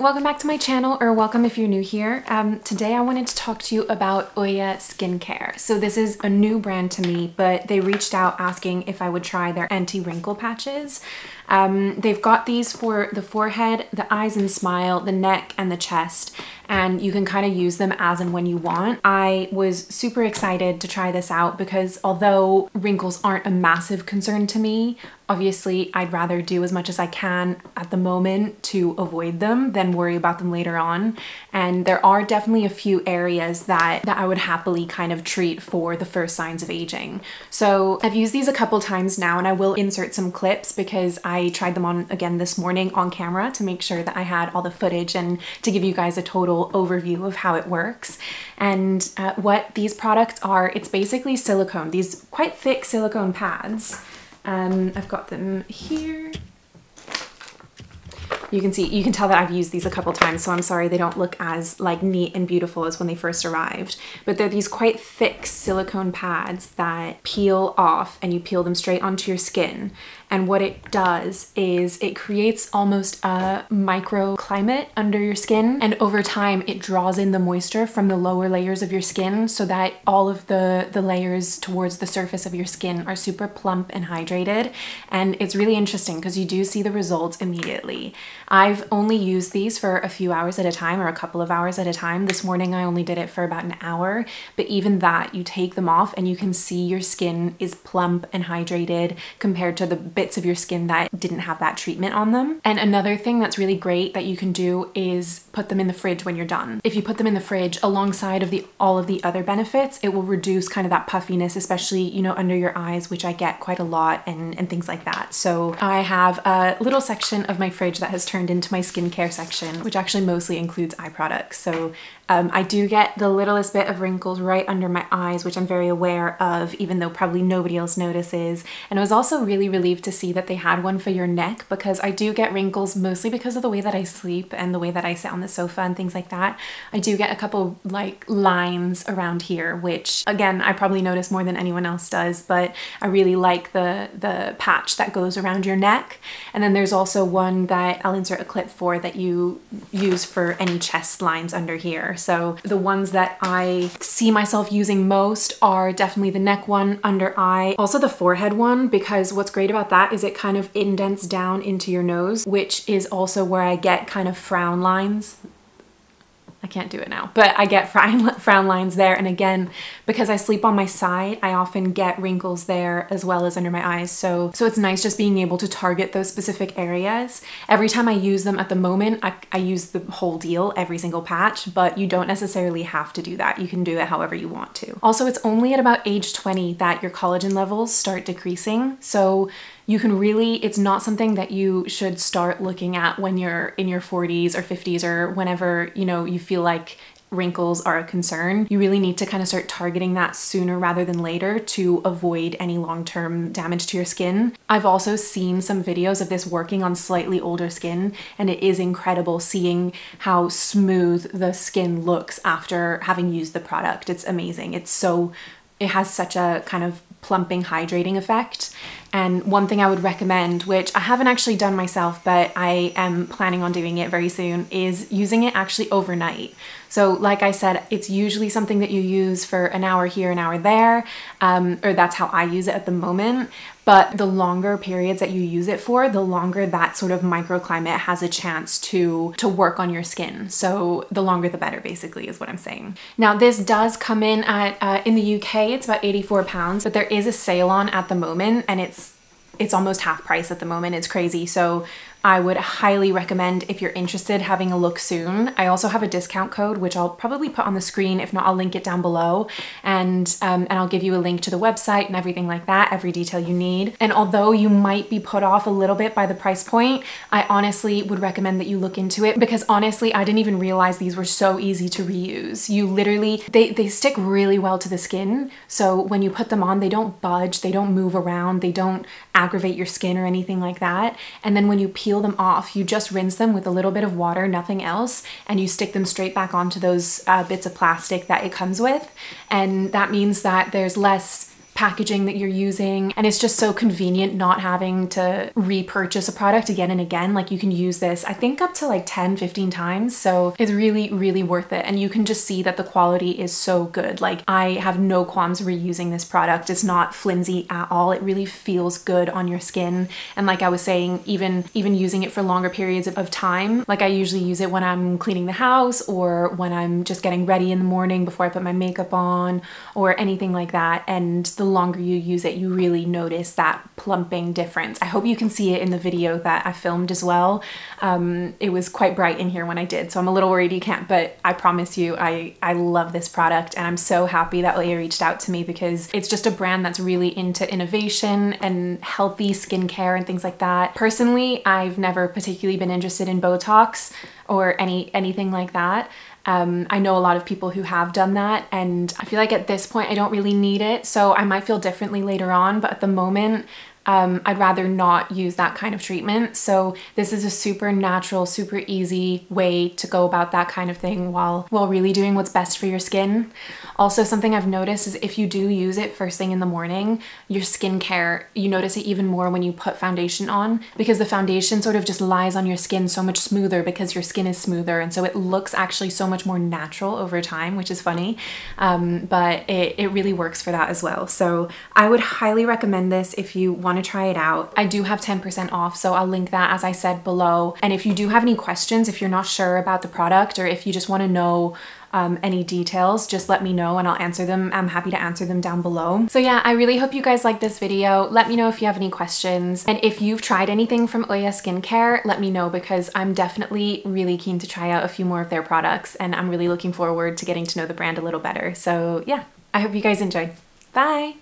welcome back to my channel or welcome if you're new here. Um, today I wanted to talk to you about Oia Skincare. So this is a new brand to me, but they reached out asking if I would try their anti-wrinkle patches. Um, they've got these for the forehead, the eyes and smile, the neck and the chest and you can kind of use them as and when you want. I was super excited to try this out because although wrinkles aren't a massive concern to me, obviously I'd rather do as much as I can at the moment to avoid them than worry about them later on. And there are definitely a few areas that, that I would happily kind of treat for the first signs of aging. So I've used these a couple times now and I will insert some clips because I tried them on again this morning on camera to make sure that I had all the footage and to give you guys a total overview of how it works. And uh, what these products are, it's basically silicone, these quite thick silicone pads. Um, I've got them here. You can see, you can tell that I've used these a couple times, so I'm sorry they don't look as like neat and beautiful as when they first arrived. But they're these quite thick silicone pads that peel off and you peel them straight onto your skin. And what it does is it creates almost a microclimate under your skin. And over time, it draws in the moisture from the lower layers of your skin so that all of the, the layers towards the surface of your skin are super plump and hydrated. And it's really interesting because you do see the results immediately. I've only used these for a few hours at a time or a couple of hours at a time. This morning, I only did it for about an hour. But even that, you take them off and you can see your skin is plump and hydrated compared to the bits of your skin that didn't have that treatment on them. And another thing that's really great that you can do is put them in the fridge when you're done. If you put them in the fridge alongside of the all of the other benefits, it will reduce kind of that puffiness, especially, you know, under your eyes, which I get quite a lot and, and things like that. So I have a little section of my fridge that has turned into my skincare section, which actually mostly includes eye products. So um, I do get the littlest bit of wrinkles right under my eyes, which I'm very aware of, even though probably nobody else notices. And I was also really relieved to see that they had one for your neck because I do get wrinkles mostly because of the way that I sleep and the way that I sit on the sofa and things like that. I do get a couple like lines around here, which again, I probably notice more than anyone else does, but I really like the, the patch that goes around your neck. And then there's also one that I'll insert a clip for that you use for any chest lines under here. So the ones that I see myself using most are definitely the neck one, under eye, also the forehead one, because what's great about that is it kind of indents down into your nose, which is also where I get kind of frown lines can't do it now, but I get frown, lines there. And again, because I sleep on my side, I often get wrinkles there as well as under my eyes. So, so it's nice just being able to target those specific areas. Every time I use them at the moment, I, I use the whole deal, every single patch, but you don't necessarily have to do that. You can do it however you want to. Also, it's only at about age 20 that your collagen levels start decreasing. So you can really, it's not something that you should start looking at when you're in your 40s or 50s or whenever, you know, you feel like wrinkles are a concern. You really need to kind of start targeting that sooner rather than later to avoid any long-term damage to your skin. I've also seen some videos of this working on slightly older skin and it is incredible seeing how smooth the skin looks after having used the product. It's amazing. It's so, it has such a kind of plumping hydrating effect and one thing I would recommend, which I haven't actually done myself, but I am planning on doing it very soon, is using it actually overnight. So like I said, it's usually something that you use for an hour here, an hour there, um, or that's how I use it at the moment. But the longer periods that you use it for, the longer that sort of microclimate has a chance to, to work on your skin. So the longer the better basically is what I'm saying. Now this does come in at, uh, in the UK, it's about 84 pounds, but there is a sale on at the moment and it's it's almost half price at the moment. It's crazy. So I would highly recommend if you're interested having a look soon. I also have a discount code, which I'll probably put on the screen. If not, I'll link it down below and, um, and I'll give you a link to the website and everything like that, every detail you need. And although you might be put off a little bit by the price point, I honestly would recommend that you look into it because honestly, I didn't even realize these were so easy to reuse. You literally, they, they stick really well to the skin. So when you put them on, they don't budge, they don't move around, they don't aggravate your skin or anything like that. And then when you peel peel them off, you just rinse them with a little bit of water, nothing else, and you stick them straight back onto those uh, bits of plastic that it comes with. And that means that there's less packaging that you're using. And it's just so convenient not having to repurchase a product again and again. Like you can use this, I think up to like 10, 15 times. So it's really, really worth it. And you can just see that the quality is so good. Like I have no qualms reusing this product. It's not flimsy at all. It really feels good on your skin. And like I was saying, even even using it for longer periods of time, like I usually use it when I'm cleaning the house or when I'm just getting ready in the morning before I put my makeup on or anything like that. And the longer you use it, you really notice that plumping difference. I hope you can see it in the video that I filmed as well. Um, it was quite bright in here when I did, so I'm a little worried you can't, but I promise you, I, I love this product and I'm so happy that Oia reached out to me because it's just a brand that's really into innovation and healthy skincare and things like that. Personally, I've never particularly been interested in Botox or any anything like that. Um, I know a lot of people who have done that and I feel like at this point I don't really need it so I might feel differently later on but at the moment um, I'd rather not use that kind of treatment. So this is a super natural, super easy way to go about that kind of thing while, while really doing what's best for your skin. Also, something I've noticed is if you do use it first thing in the morning, your skincare, you notice it even more when you put foundation on because the foundation sort of just lies on your skin so much smoother because your skin is smoother. And so it looks actually so much more natural over time, which is funny. Um, but it, it really works for that as well. So I would highly recommend this if you want to try it out. I do have 10% off, so I'll link that as I said below. And if you do have any questions, if you're not sure about the product or if you just want to know um, any details, just let me know and I'll answer them. I'm happy to answer them down below. So yeah, I really hope you guys like this video. Let me know if you have any questions. And if you've tried anything from Oia Skincare, let me know because I'm definitely really keen to try out a few more of their products and I'm really looking forward to getting to know the brand a little better. So yeah, I hope you guys enjoyed. Bye!